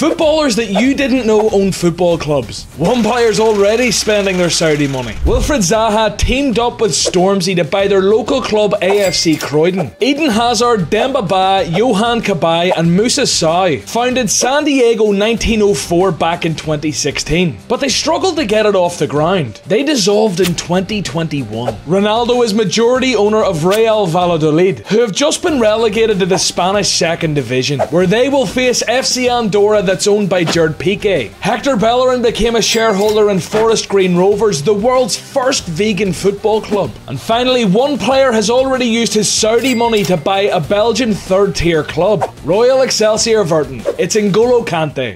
Footballers that you didn't know own football clubs. One player's already spending their Saudi money. Wilfried Zaha teamed up with Stormzy to buy their local club AFC Croydon. Eden Hazard, Demba Ba, Yohan Cabaye, and Moussa Sow founded San Diego 1904 back in 2016, but they struggled to get it off the ground. They dissolved in 2021. Ronaldo is majority owner of Real Valladolid, who have just been relegated to the Spanish second division, where they will face FC Andorra that's owned by Gerard Piqué. Hector Bellerin became a shareholder in Forest Green Rovers, the world's first vegan football club. And finally, one player has already used his Saudi money to buy a Belgian third tier club, Royal Excelsior Virton. It's N'Golo Kante.